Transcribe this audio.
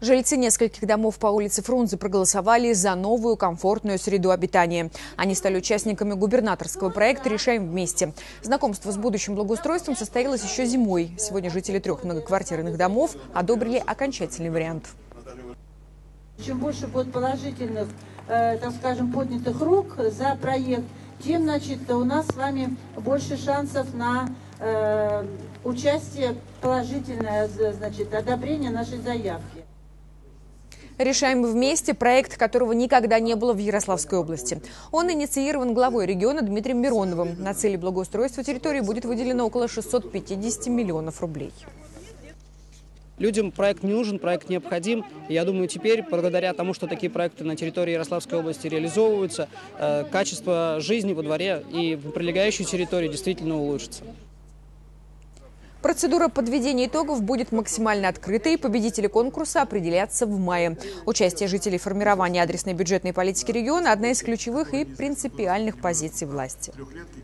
Жильцы нескольких домов по улице Фрунзе проголосовали за новую комфортную среду обитания. Они стали участниками губернаторского проекта «Решаем вместе». Знакомство с будущим благоустройством состоялось еще зимой. Сегодня жители трех многоквартирных домов одобрили окончательный вариант. Чем больше будет положительных, э, так скажем, поднятых рук за проект, тем, значит, у нас с вами больше шансов на э, участие, положительное, значит, одобрение нашей заявки. «Решаем вместе» – проект, которого никогда не было в Ярославской области. Он инициирован главой региона Дмитрием Мироновым. На цели благоустройства территории будет выделено около 650 миллионов рублей. Людям проект не нужен, проект необходим. Я думаю, теперь, благодаря тому, что такие проекты на территории Ярославской области реализовываются, э, качество жизни во дворе и в прилегающей территории действительно улучшится. Процедура подведения итогов будет максимально открытой, победители конкурса определятся в мае. Участие жителей в формировании адресной бюджетной политики региона – одна из ключевых и принципиальных позиций власти.